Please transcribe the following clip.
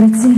Grazie.